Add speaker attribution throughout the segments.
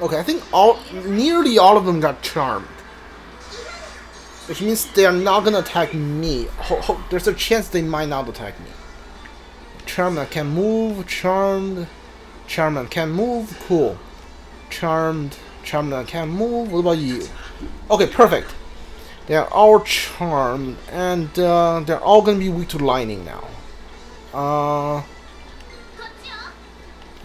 Speaker 1: Okay, I think all nearly all of them got charmed. Which means they are not gonna attack me. Ho ho there's a chance they might not attack me. Charmed can move, charmed. Charmed can move, cool. Charmed, charmed can move. What about you? Okay, perfect. They are all charmed, and uh, they're all gonna be weak to lightning now. Uh,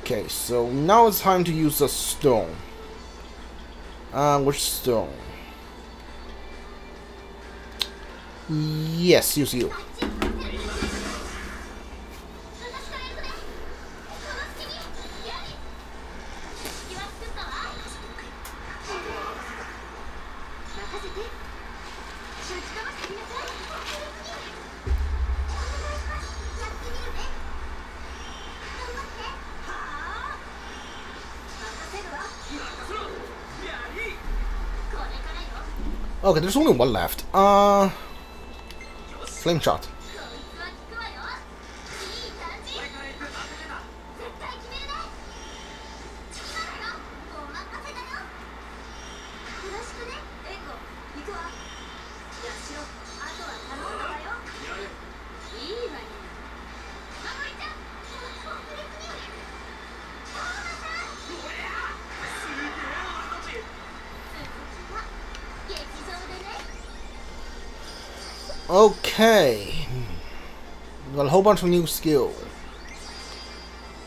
Speaker 1: okay, so now it's time to use the stone. Uh, which stone? Yes, use you. Okay, there's only one left. Uh, flame shot. Okay. Got a whole bunch of new skill.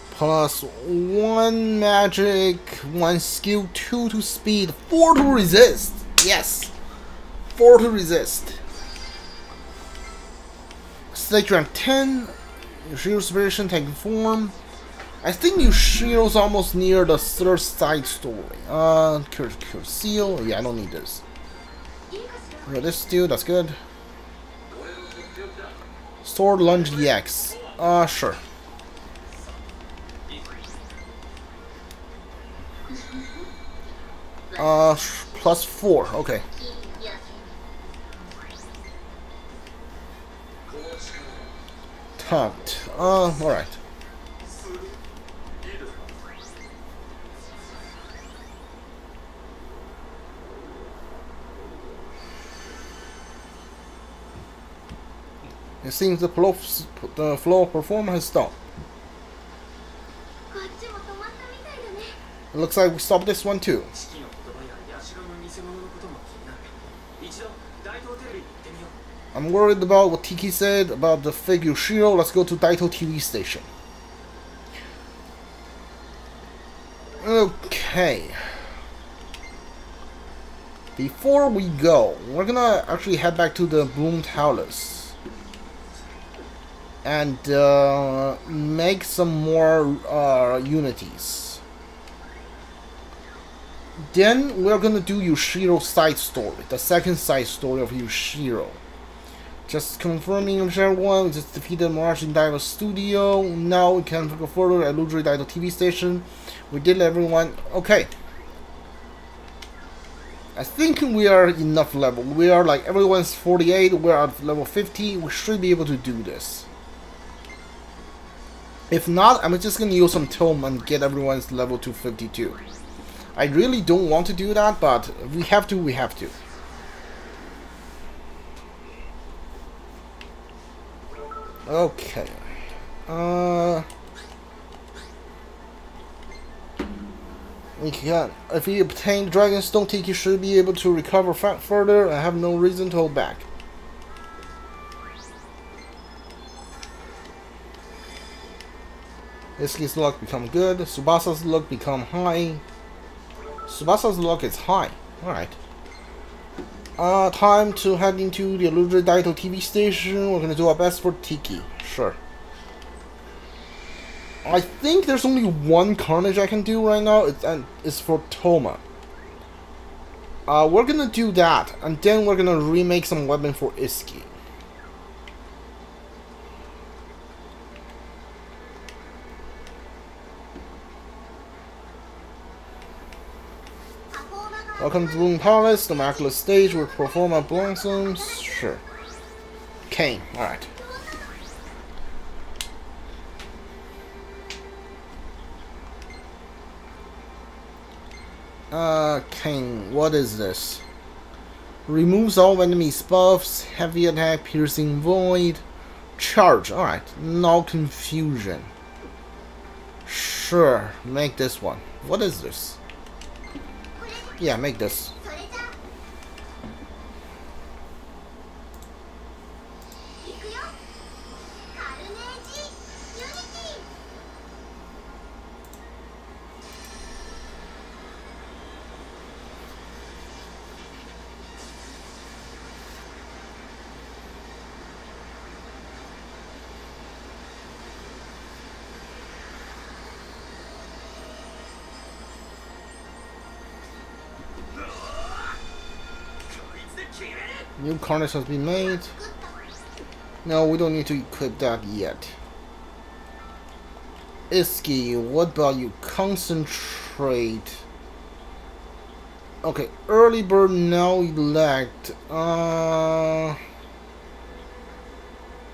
Speaker 1: Plus one magic, one skill, two to speed, four to resist. Yes. Four to resist. Stage rank 10. Yushiro Spiration taking form. I think Yushiro's almost near the third side story. Uh, Cure, Cure Seal. Yeah, I don't need this. Yeah, this still, that's good. Sword Lunge EX. Uh, sure. Uh, plus four. Okay. Taunt. Uh, alright. It seems the flow, the flow performance has stopped. It looks like we stopped this one too. I'm worried about what Tiki said about the figure Shiro. Let's go to Daito TV station. Okay. Before we go, we're gonna actually head back to the Bloom Palace and uh, make some more uh, unities. Then we're gonna do Yushiro's side story, the second side story of Yushiro. Just confirming everyone, just defeated Mirage in Daiba Studio. Now we can go further at Daitou TV station. We did everyone. Okay. I think we are enough level. We are like everyone's 48, we're at level 50. We should be able to do this. If not, I'm just gonna use some tome and get everyone's level to 52. I really don't want to do that, but we have to, we have to. Okay. Uh... We can. If we obtain Dragonstone, Tiki should be able to recover further. I have no reason to hold back. Itsuki's luck become good. Tsubasa's luck become high. Tsubasa's luck is high. Alright. Uh, time to head into the Illusory Daito TV station. We're gonna do our best for Tiki. Sure. I think there's only one Carnage I can do right now. It's, and it's for Touma. Uh, we're gonna do that, and then we're gonna remake some weapon for Itsuki. Welcome to Bloom Palace, the Macula stage will perform at Blossoms. Sure. Kane, alright. Uh, King, what is this? Removes all enemies buffs, heavy attack, piercing void, charge. Alright, no confusion. Sure, make this one. What is this? Yeah, make this. New carnage has been made. No, we don't need to equip that yet. Itsuki, what about you? Concentrate. Okay, early bird now elect. Uh,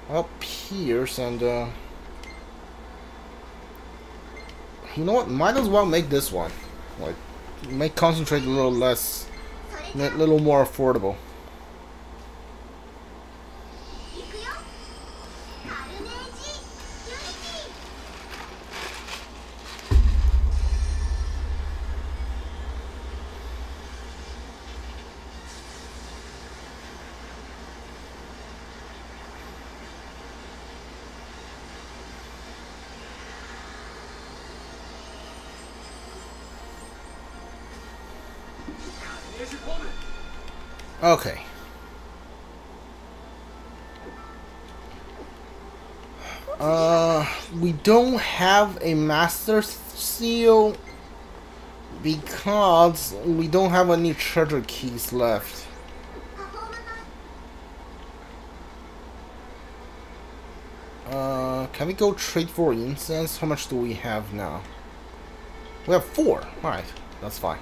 Speaker 1: well, Pierce and uh, you know what? Might as well make this one. Like, make concentrate a little less, a little more affordable. Okay. Uh, we don't have a master seal because we don't have any treasure keys left. Uh, can we go trade for incense? How much do we have now? We have four. Alright, that's fine.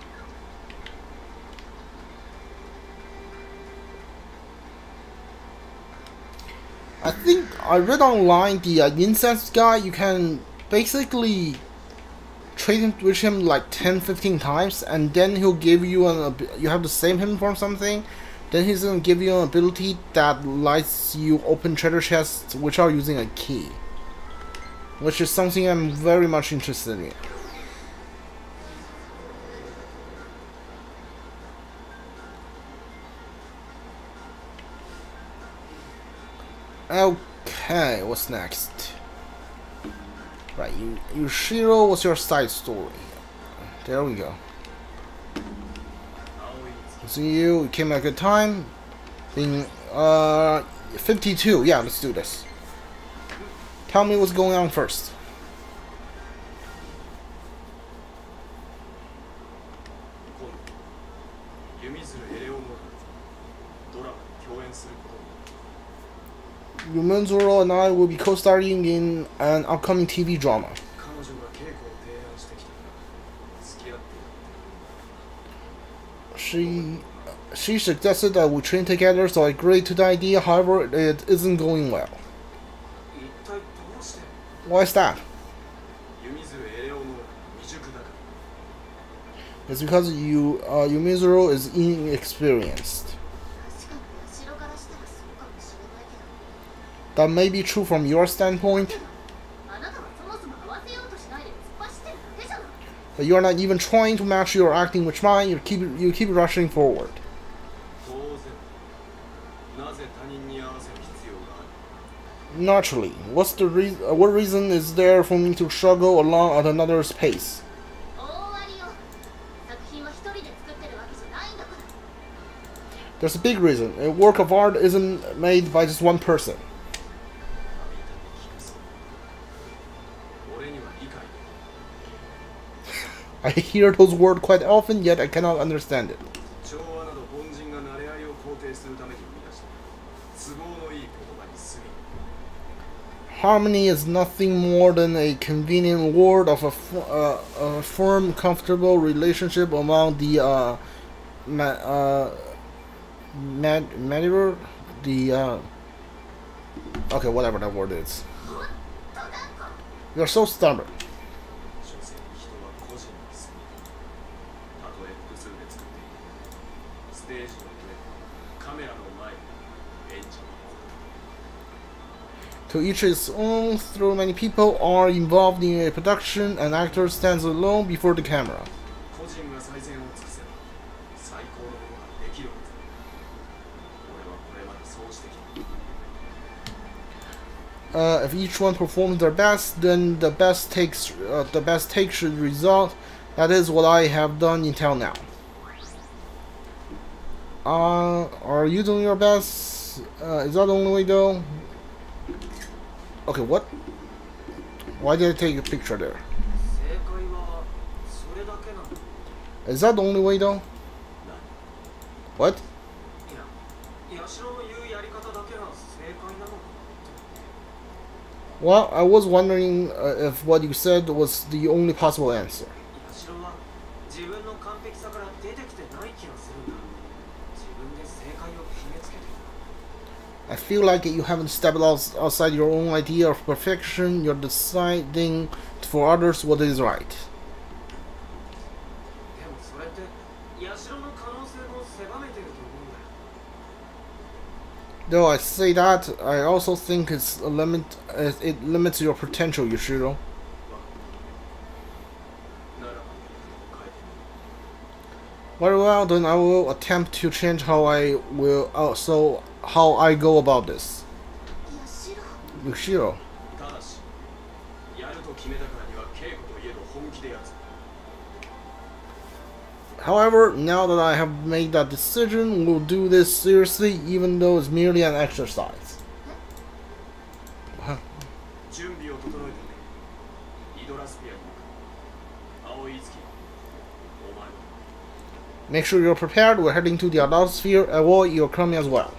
Speaker 1: I think I read online the uh, incense guy, you can basically trade him with him like 10 15 times and then he'll give you an you have to save him for something. Then he's gonna give you an ability that lets you open treasure chests which are using a key which is something I'm very much interested in Okay, what's next? Right, you Yushiro, what's your side story? There we go. See you, you came at a good time. Being uh 52, yeah, let's do this. Tell me what's going on first. Yumizuru and I will be co-starring in an upcoming TV drama. She she suggested that we train together, so I agreed to the idea. However, it isn't going well. Why is that? It's because you uh, Yumizuru is inexperienced. That may be true from your standpoint. But you are not even trying to match your acting with mine. You keep you keep rushing forward. Naturally, what's the re uh, what reason is there for me to struggle along at another's pace? There's a big reason. A work of art isn't made by just one person. I hear those words quite often, yet I cannot understand it. Harmony is nothing more than a convenient word of a, uh, a firm, comfortable relationship among the uh, ma uh, mad the uh, okay, whatever that word is. You're so stubborn.
Speaker 2: テーションでカメラの前にベンチに
Speaker 1: To each his own, though many people are involved in a production, an actor stands alone before the camera. Uh, if each one performs their best, then the best takes uh, the best take should result. That is what I have done until now. Uh, are you doing your best? Uh, is that the only way though? Okay, what? Why did I take a picture there? Is that the only way though? What? Well, I was wondering uh, if what you said was the only possible answer. I feel like you haven't stepped outside your own idea of perfection. You're deciding for others what is right. Though I say that, I also think it's a limit. It limits your potential,
Speaker 2: Yoshiro.
Speaker 1: Very well, then I will attempt to change how I will. also. so how I go about this,
Speaker 3: いやしろ
Speaker 1: Yushiro.
Speaker 2: ただしやると決めたからには稽古といえど本気でやつ
Speaker 1: However, now that I have made that decision, we'll do this seriously, even though it's merely an exercise.
Speaker 2: 準備を整えてねイドラスピアに向かう青い月お前も
Speaker 1: Make sure you're prepared. We're heading to the adult sphere. Avoid you're coming as well.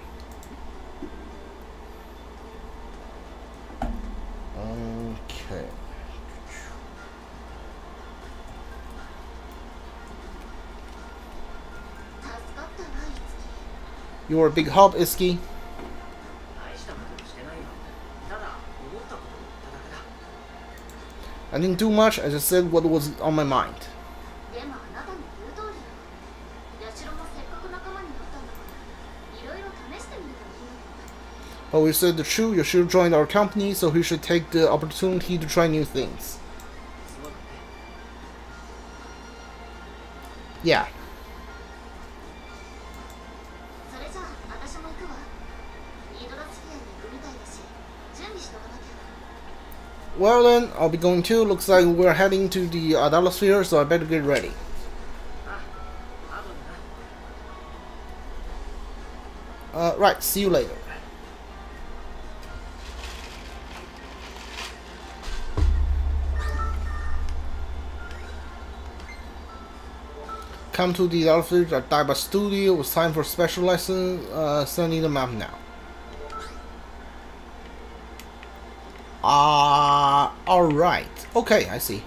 Speaker 1: You're a big help,
Speaker 2: Itsuki.
Speaker 1: I didn't do much, I just said what was on my mind. But we said the truth, you should join our company, so he should take the opportunity to try new things. Yeah. Well then, I'll be going too. Looks like we're heading to the uh, Idolasphere, so I better get ready. Uh, right, see you later. Come to the outfit at Daiba Studio. It's time for special lesson. Uh, sending the map now. Ah alright. Okay, I see.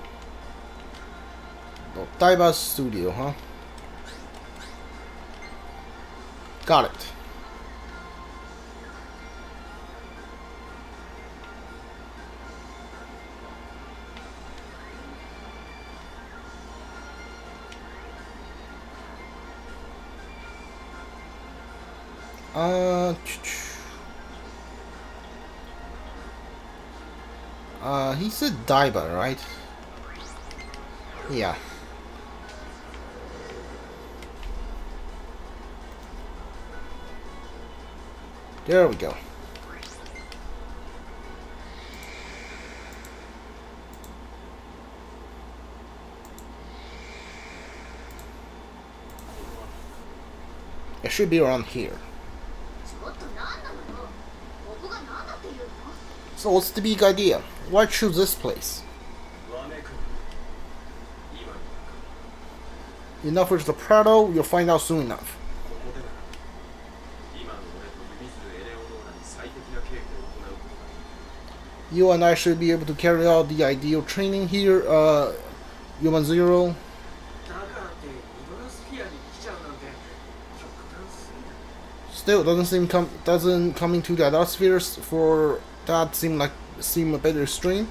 Speaker 1: Daiba Studio, huh? Got it. Uh, uh, he said Daiba, right? Yeah. There we go. It should be around here. So what's the big idea? Why choose this place? Enough with the Prado, you'll find out soon enough. You and I should be able to carry out the ideal training here, uh, Human Zero. Still doesn't seem com doesn't coming to the atmosphere spheres for that seem like seem a
Speaker 2: better stream.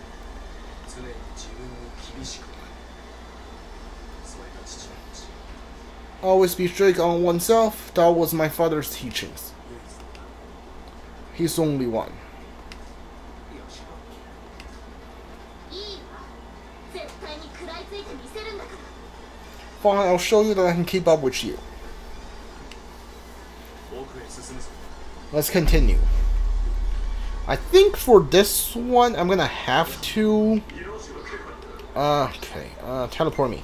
Speaker 1: Always be strict on oneself. That was my father's teachings. He's only one. Fine, I'll show you that I can keep up with you. Let's continue. I think for this one, I'm gonna have to. Uh, okay, uh, teleport me.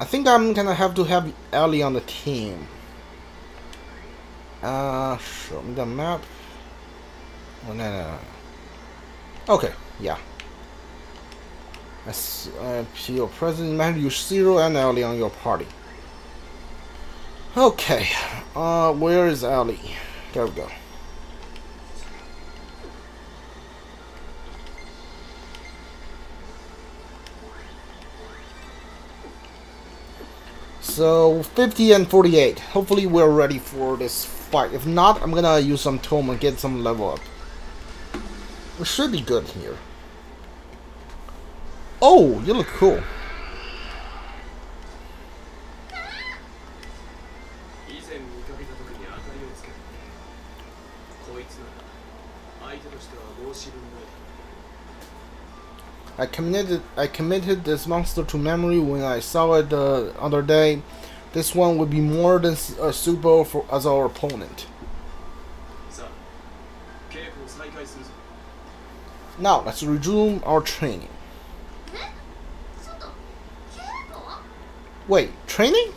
Speaker 1: I think I'm gonna have to have Ellie on the team. Uh, show me the map. Oh, no, no, no. Okay, yeah. As uh, your imagine you zero and Ellie on your party. Okay, uh, where is Ellie? There we go. So, 50 and 48. Hopefully we're ready for this fight. If not, I'm gonna use some tome and get some level up. We should be good here. Oh, you look cool. I committed I committed this monster to memory when I saw it the other day. This one would be more than a uh, Subo for as our opponent. Now let's resume our training. Wait, training?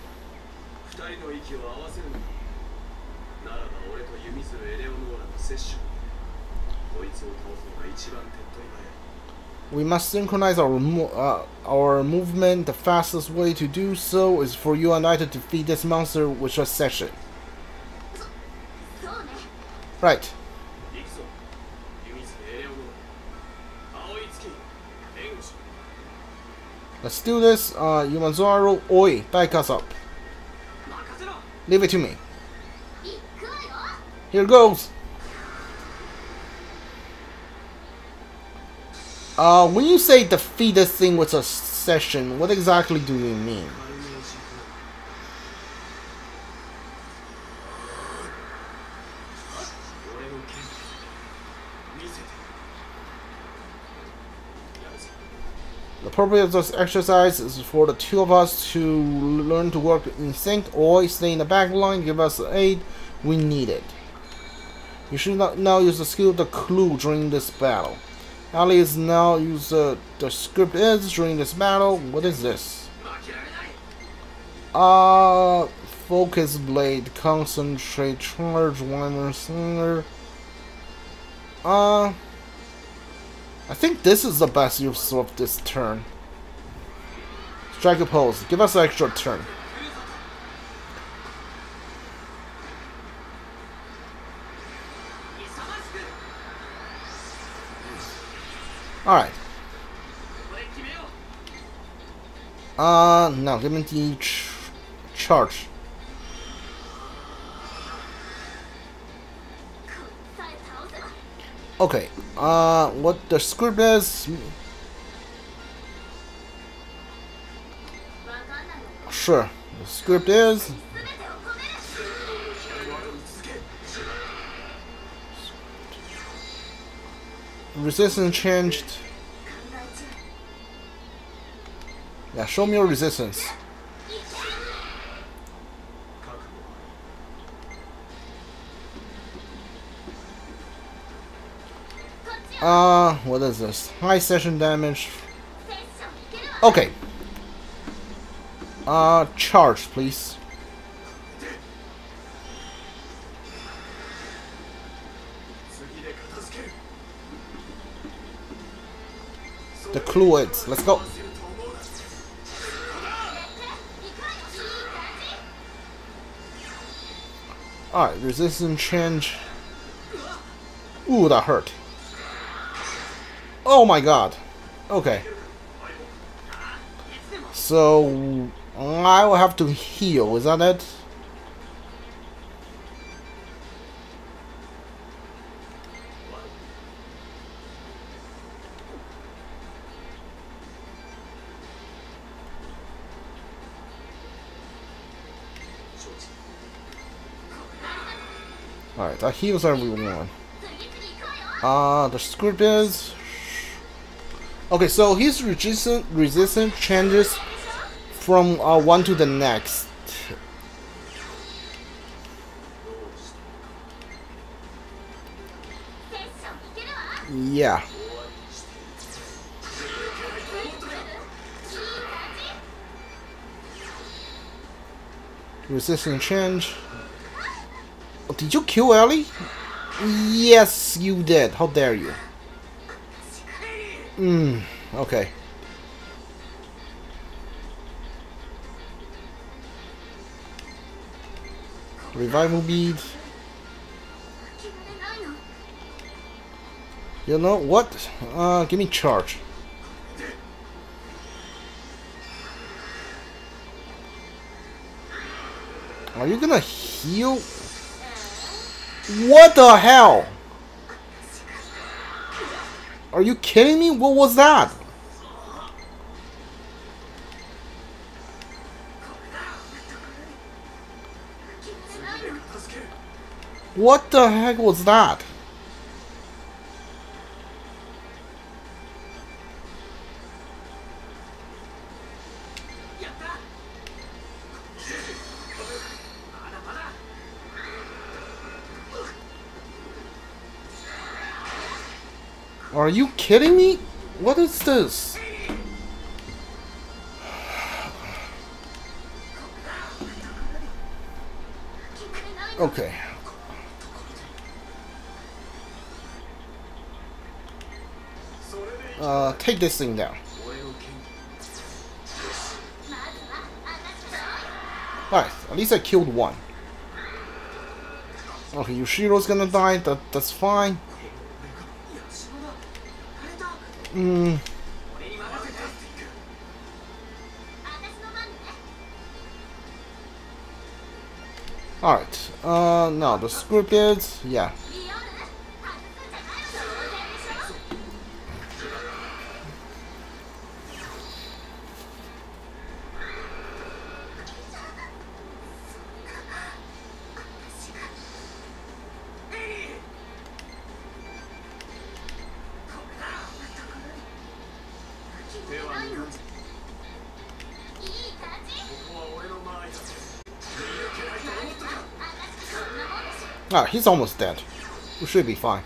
Speaker 1: We must synchronize our mo uh, our movement. The fastest way to do so is for you and I to defeat this monster with a session. Right. Let's do this. Uh, Yumizuru, oi, back us up. Leave it to me. Here goes. Uh, when you say defeat this thing with a session, what exactly do you mean? The purpose of this exercise is for the two of us to learn to work in sync, always stay in the back line, give us the aid we need it. You should not now use the skill of the clue during this battle. Ellie is now used uh, the script is during this battle. What is this? Uh, focus blade, concentrate charge, one slinger. Uh, I think this is the best use of this turn. Strike a pose. Give us an extra turn. Uh, no, give me the ch charge. Okay, uh, what the script is... Sure, the script is... Resistance changed Yeah, show me your resistance. Uh, what is this? High session damage. Okay. Uh, charge, please. The cluids. Let's go. Alright, resistance change. Ooh, that hurt. Oh my god. Okay. So, I will have to heal, is that it? Alright, that heals everyone.
Speaker 3: one.
Speaker 1: Uh, the Scorpions. Okay, so he's resistant, Resistance changes from uh, one to the next. Yeah. Resistance change. Oh, did you kill Ellie? Yes, you did. How dare you? Mmm, okay. Revival bead. You know what? Uh, give me charge. Are you gonna heal? What the hell? Are you kidding me? What was that? What the heck was that? Are you kidding me? What is this? Okay. Uh, take this thing down. Alright, at least I killed one. Okay, Yoshiro's gonna die, that, that's fine. Mm. Alright, uh, now the Scorpions, yeah. Ah, he's almost dead. We should be fine.